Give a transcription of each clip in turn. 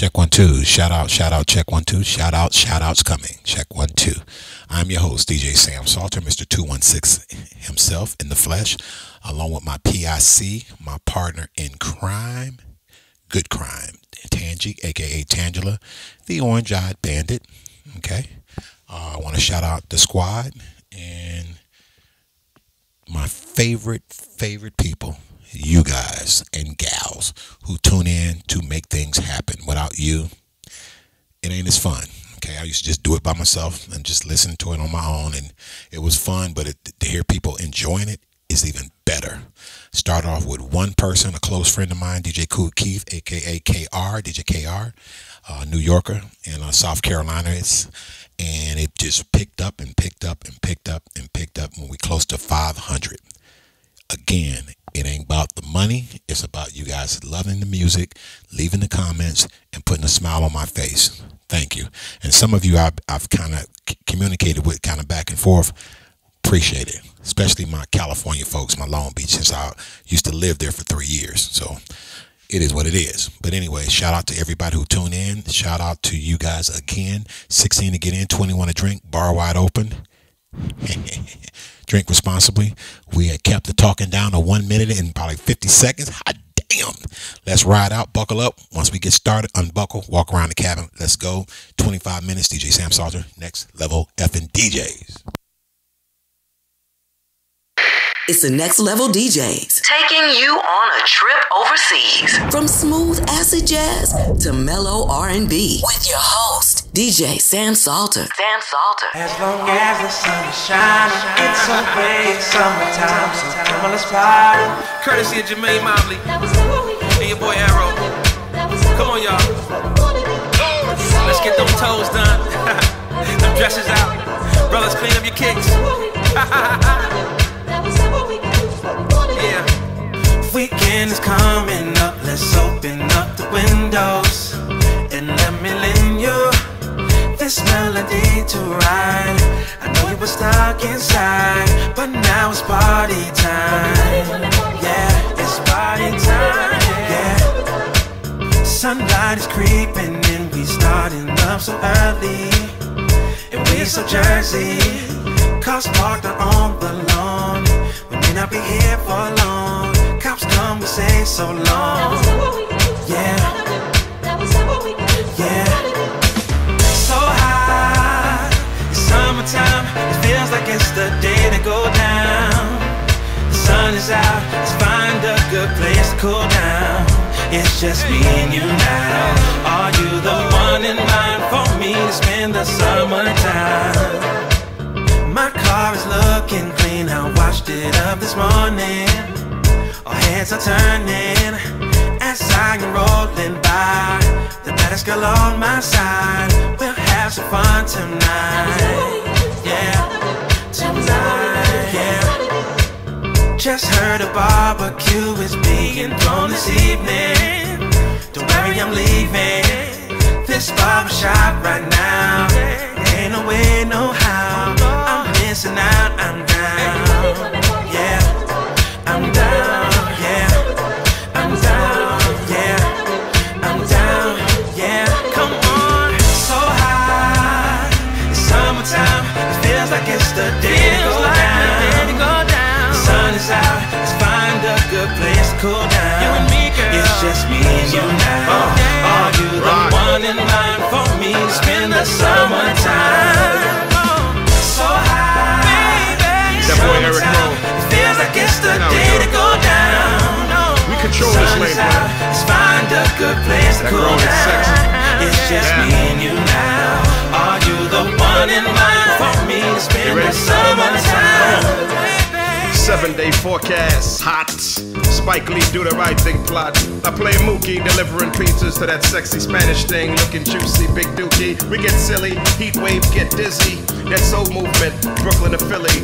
Check one, two. Shout out, shout out, check one, two. Shout out, shout outs coming. Check one, two. I'm your host, DJ Sam Salter, Mr. 216 himself in the flesh, along with my PIC, my partner in crime, good crime, Tangi, aka Tangela, the orange eyed bandit. Okay. Uh, I want to shout out the squad and my favorite, favorite people you guys and gals who tune in to make things happen. Without you, it ain't as fun. Okay, I used to just do it by myself and just listen to it on my own, and it was fun. But it, to hear people enjoying it is even better. Start off with one person, a close friend of mine, DJ Kool Keith, aka KR, DJ KR, uh, New Yorker in uh, South Carolina. It's and it just picked up and picked up and picked up and picked up when we close to 500. Again, it ain't about the money. It's about you guys loving the music, leaving the comments, and putting a smile on my face. Thank you. And some of you I've, I've kind of communicated with kind of back and forth. Appreciate it. Especially my California folks, my Long Beach, since I used to live there for three years. So it is what it is. But anyway, shout out to everybody who tuned in. Shout out to you guys again. 16 to get in, 21 to drink, bar wide open. drink responsibly. We had kept the talking down to one minute and probably 50 seconds. Hot damn. Let's ride out, buckle up. Once we get started, unbuckle, walk around the cabin. Let's go. 25 minutes. DJ Sam Salter, next level effing DJs. It's the next level DJs. Taking you on a trip overseas. From smooth acid jazz to mellow R&B. With your host, DJ Sam Salter. Sam Salter. As long as the sun is shining, it's so great summertime, so come on, let's party. Courtesy of Jermaine Mobley and your boy Arrow. Come on, y'all. Let's get them toes done. them dresses out. Brothers, clean up your kicks. Yeah. Weekend is coming up, let's open up the windows and let me lend you this melody to ride. I know you were stuck inside, but now it's party time. Yeah, it's party time. Yeah. Sunlight is creeping and we starting up so early. And we so Jersey, cars parked on the lawn. May not be here for long. Cops come, we say so long. Yeah, yeah. So high, it's summertime. It feels like it's the day to go down. The sun is out, let's find a good place to cool down. It's just me and you now. Are you the one in mind for me to spend the summertime? Car is looking clean, I washed it up this morning. All heads are turning as I am rolling by. The baddest girl on my side. We'll have some fun tonight. Yeah, tonight. Yeah. Just heard a barbecue is being thrown this evening. Don't worry, I'm leaving this barbershop right now. Ain't no way, no. I'm missing out, I'm down. Yeah, I'm down. Yeah, I'm down. Yeah, I'm down. Yeah, come on. So high, it's summertime. It feels like it's the day to go down. The sun is out. Let's find a good place to cool down. It's just me and you now. Are you the one in line for me spend the summertime? It it's the day to go down. We control this lane, Let's find a good place to That cool girl is sexy. down. It's just Yeah. me and you now. Are you the one in line for me to spend the summertime? Seven day forecast, hot. Spike Lee do the right thing plot. I play Mookie, delivering pizzas to that sexy Spanish thing, looking juicy, big dookie. We get silly, heat wave, get dizzy. That soul movement, Brooklyn to Philly.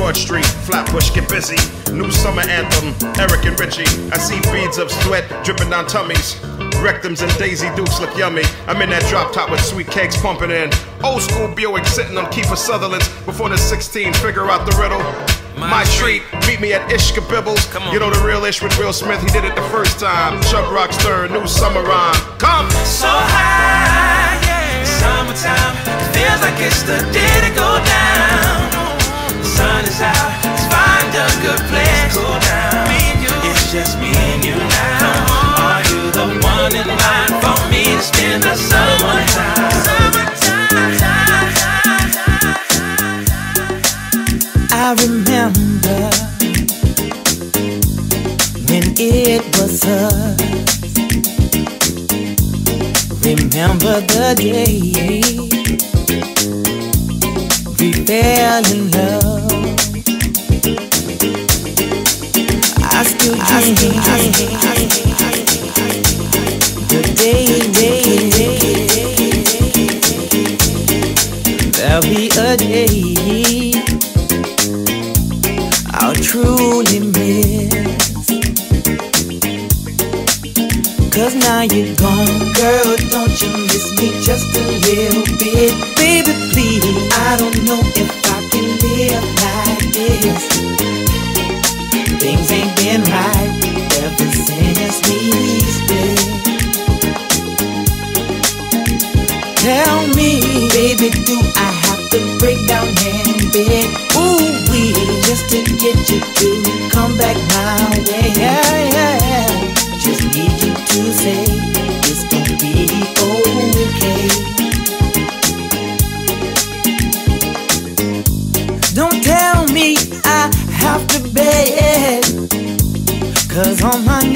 Broad Street, Flatbush, get busy. New summer anthem, Eric and Richie. I see beads of sweat dripping down tummies. Rectums and Daisy Dukes look yummy. I'm in that drop top with sweet cakes pumping in. Old school Buick sitting on Kiefer Sutherland's before the 16. Figure out the riddle. My treat, meet meet me at Ishkabibble's. You know the real Ish with Will Smith, he did it the first time. Chubb Rockster, new summer rhyme. Come! So high, yeah. Summertime, feels like it's the day to go down. Sun is out, let's find a good place go down. It's just me and you now. Are you the one in line for me to spend the summertime? I remember when it was us. Remember the day we fell in love. There'll be a day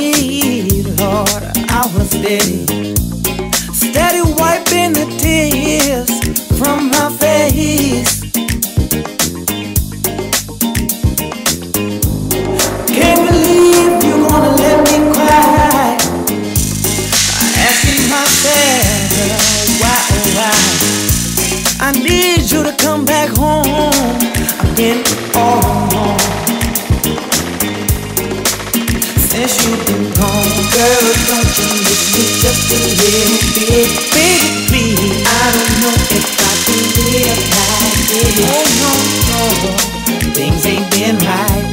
knees, Lord, I was steady. Steady wiping the tears from my face. Can't believe you wanna let me cry. Asking myself why, oh why. I need you to come back home. I've been Since you've been gone, girl, don't you miss me just a little bit? Baby, please, I don't know if I can live like this. Oh no, no, things ain't been right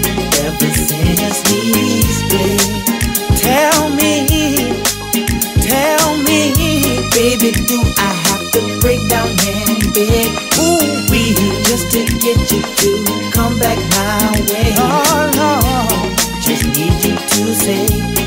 ever since we split. Tell me, tell me, baby, do need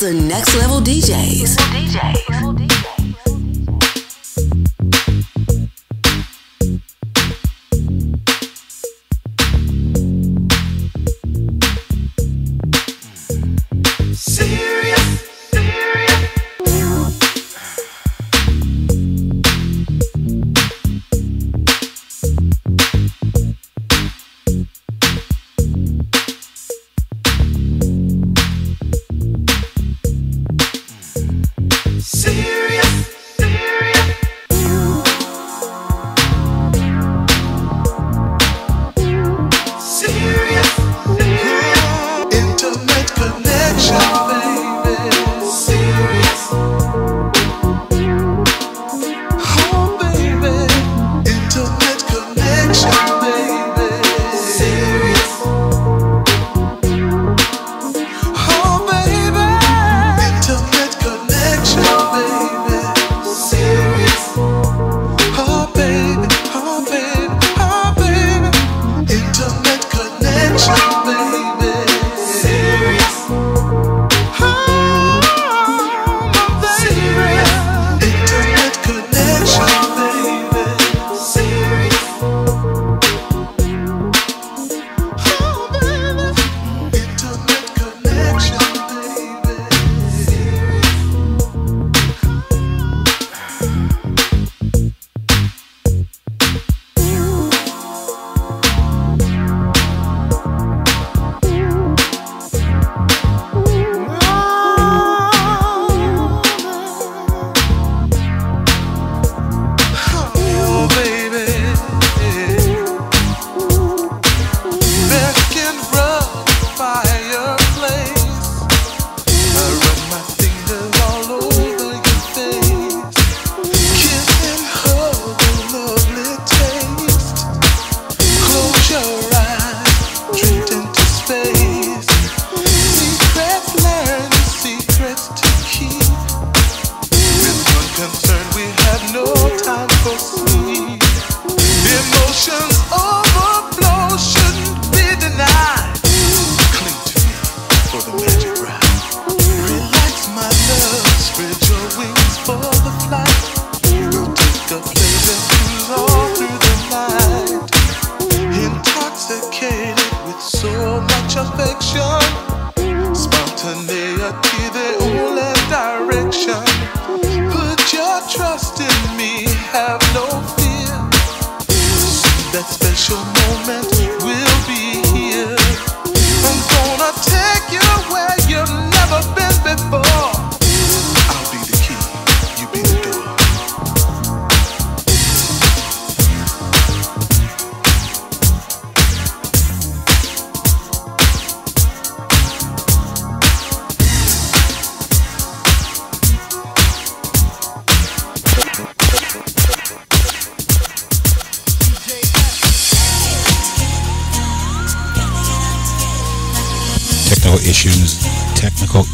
the next level DJs.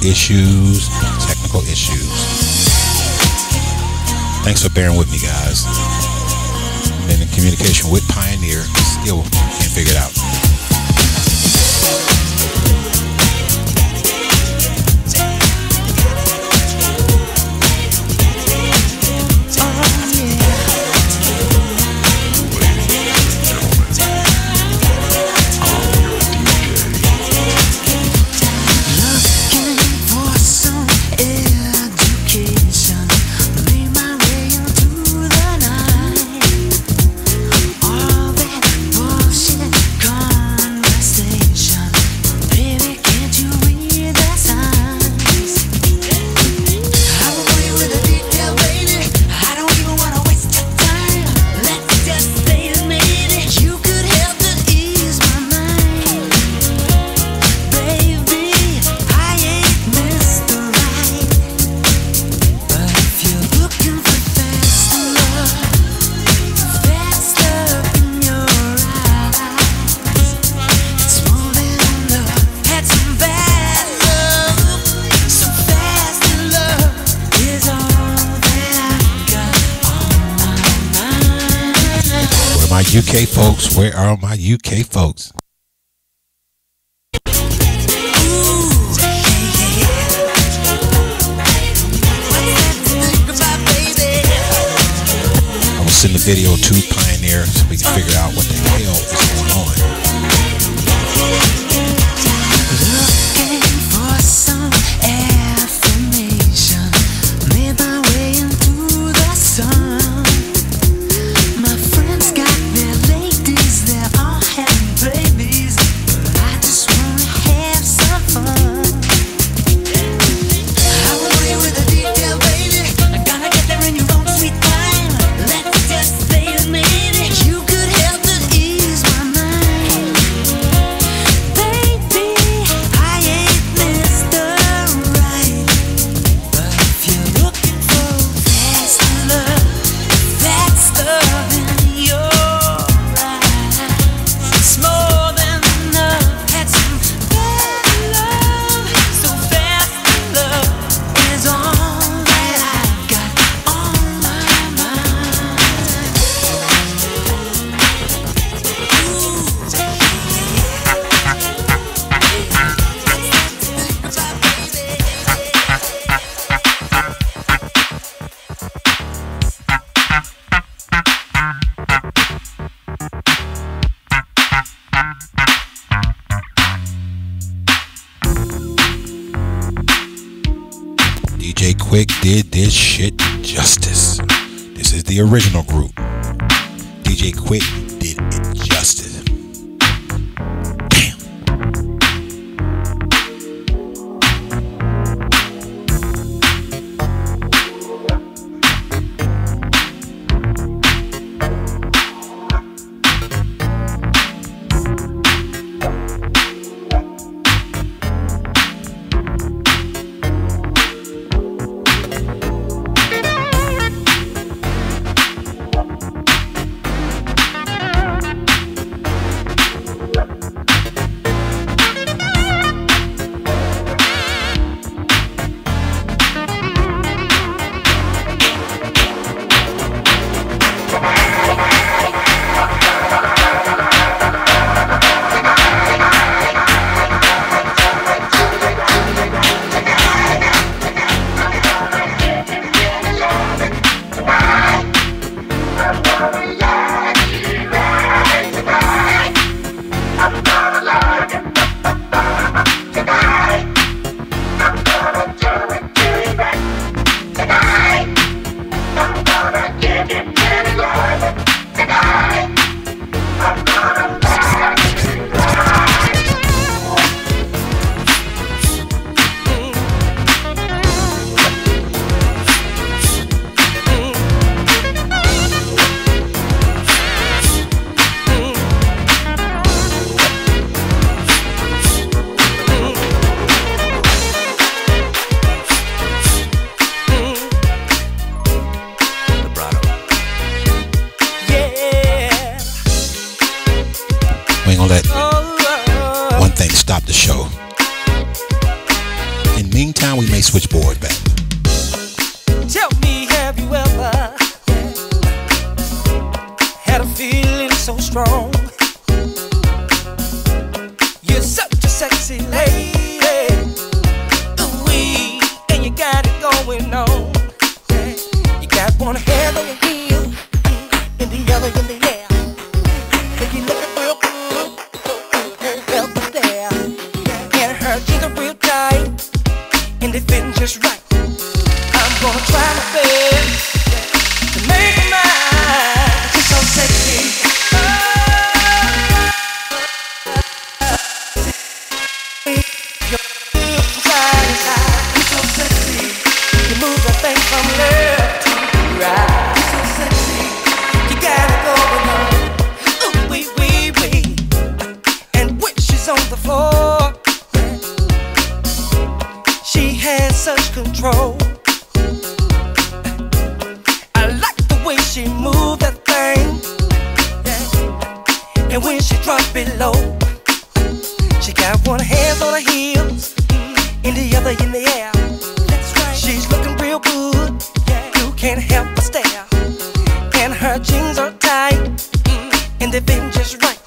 Issues, technical issues. Thanks for bearing with me, guys. Been in communication with Pioneer, still can't figure it out. my UK folks? Where are my UK folks? I will send the video to Pioneer so we can figure out what the hell is going on. original group. DJ Quik going on. You got one hand a in the air. That's right. She's looking real good. Yeah. You can't help but stare. And her jeans are tight, mm. and they've been just right.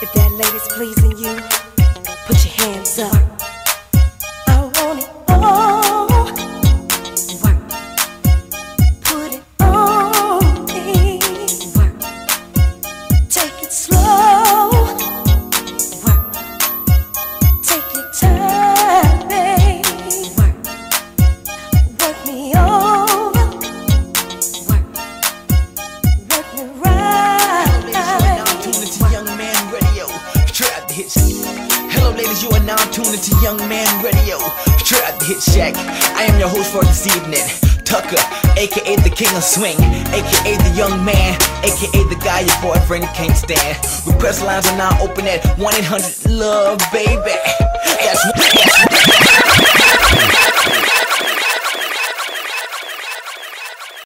Hit that lady's pleasing you, put your hands evening. Swing, aka the young man, aka the guy your boyfriend can't stand. Request lines are now open at 1 800 Love, baby.